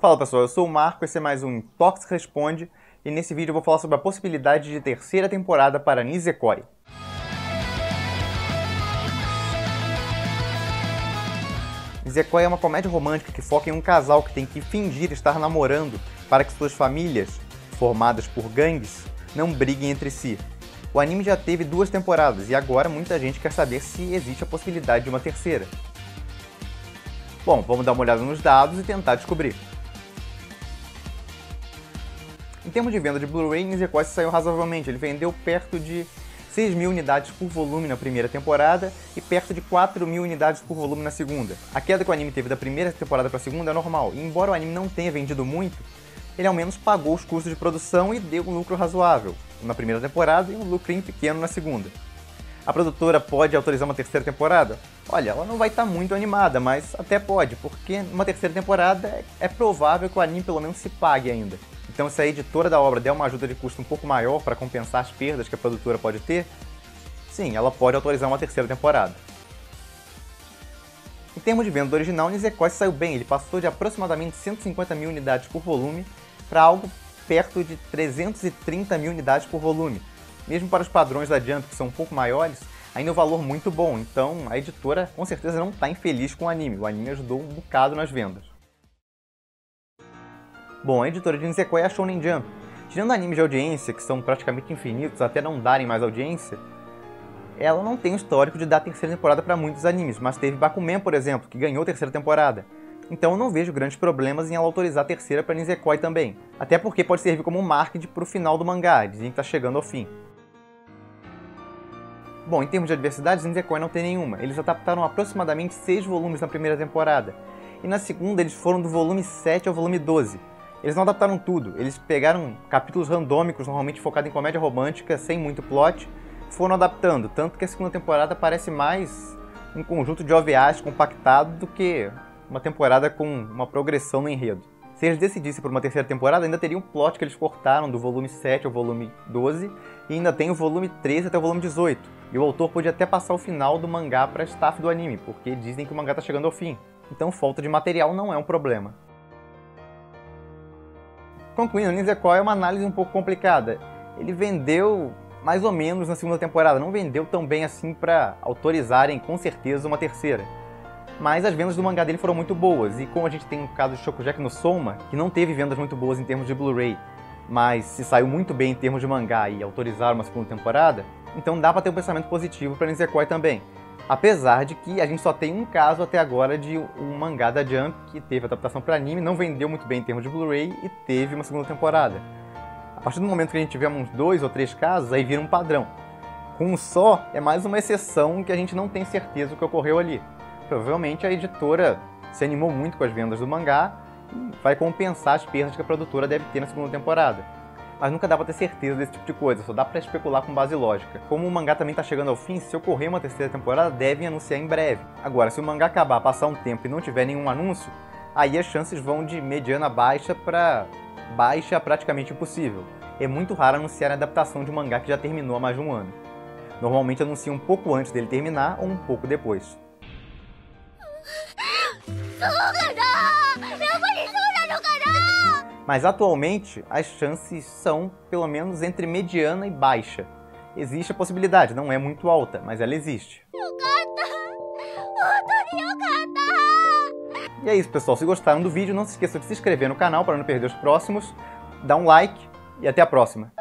Fala pessoal, eu sou o Marco, esse é mais um Tox Responde e nesse vídeo eu vou falar sobre a possibilidade de terceira temporada para Nisekoi. Nisekoi é uma comédia romântica que foca em um casal que tem que fingir estar namorando para que suas famílias, formadas por gangues, não briguem entre si. O anime já teve duas temporadas e agora muita gente quer saber se existe a possibilidade de uma terceira. Bom, vamos dar uma olhada nos dados e tentar descobrir. Em termos de venda de Blu-ray, Ninja saiu razoavelmente. Ele vendeu perto de 6 mil unidades por volume na primeira temporada e perto de 4 mil unidades por volume na segunda. A queda que o anime teve da primeira temporada para a segunda é normal, e embora o anime não tenha vendido muito, ele ao menos pagou os custos de produção e deu um lucro razoável na primeira temporada e um lucrinho pequeno na segunda. A produtora pode autorizar uma terceira temporada? Olha, ela não vai estar tá muito animada, mas até pode, porque numa terceira temporada é provável que o anime pelo menos se pague ainda. Então, se a editora da obra der uma ajuda de custo um pouco maior para compensar as perdas que a produtora pode ter, sim, ela pode autorizar uma terceira temporada. Em termos de venda original, Nisekoi saiu bem, ele passou de aproximadamente 150 mil unidades por volume para algo perto de 330 mil unidades por volume. Mesmo para os padrões da Jump, que são um pouco maiores, ainda é um valor muito bom, então a editora com certeza não está infeliz com o anime, o anime ajudou um bocado nas vendas. Bom, a editora de Nisekoi é a Shonen Jump. Tirando animes de audiência, que são praticamente infinitos até não darem mais audiência, ela não tem histórico de dar terceira temporada para muitos animes, mas teve Bakuman, por exemplo, que ganhou terceira temporada. Então eu não vejo grandes problemas em ela autorizar a terceira para Nisekoi também. Até porque pode servir como marketing para o final do mangá, dizem que está chegando ao fim. Bom, em termos de adversidades, Nisekoi não tem nenhuma. Eles adaptaram aproximadamente 6 volumes na primeira temporada. E na segunda eles foram do volume 7 ao volume 12. Eles não adaptaram tudo, eles pegaram capítulos randômicos, normalmente focados em comédia romântica, sem muito plot, foram adaptando, tanto que a segunda temporada parece mais um conjunto de OVAs compactado do que uma temporada com uma progressão no enredo. Se eles decidissem por uma terceira temporada, ainda teria um plot que eles cortaram do volume 7 ao volume 12, e ainda tem o volume 13 até o volume 18. E o autor pode até passar o final do mangá para staff do anime, porque dizem que o mangá está chegando ao fim. Então falta de material não é um problema. Concluindo, Ninja Coil é uma análise um pouco complicada. Ele vendeu mais ou menos na segunda temporada, não vendeu tão bem assim para autorizarem com certeza uma terceira. Mas as vendas do mangá dele foram muito boas, e como a gente tem o caso de Shokujack no Soma, que não teve vendas muito boas em termos de Blu-ray, mas se saiu muito bem em termos de mangá e autorizaram uma segunda temporada, então dá para ter um pensamento positivo para Nisekoi também. Apesar de que a gente só tem um caso até agora de um mangá da Jump que teve adaptação para anime, não vendeu muito bem em termos de Blu-ray e teve uma segunda temporada. A partir do momento que a gente tiver uns dois ou três casos, aí vira um padrão. Com um só, é mais uma exceção que a gente não tem certeza do que ocorreu ali. Provavelmente a editora se animou muito com as vendas do mangá e vai compensar as perdas que a produtora deve ter na segunda temporada mas nunca dá pra ter certeza desse tipo de coisa, só dá pra especular com base lógica. Como o mangá também tá chegando ao fim, se ocorrer uma terceira temporada, devem anunciar em breve. Agora, se o mangá acabar, passar um tempo e não tiver nenhum anúncio, aí as chances vão de mediana baixa para baixa praticamente impossível. É muito raro anunciar a adaptação de um mangá que já terminou há mais de um ano. Normalmente anuncia um pouco antes dele terminar ou um pouco depois. Mas atualmente as chances são pelo menos entre mediana e baixa. Existe a possibilidade, não é muito alta, mas ela existe. E é isso, pessoal. Se gostaram do vídeo, não se esqueça de se inscrever no canal para não perder os próximos. Dá um like e até a próxima.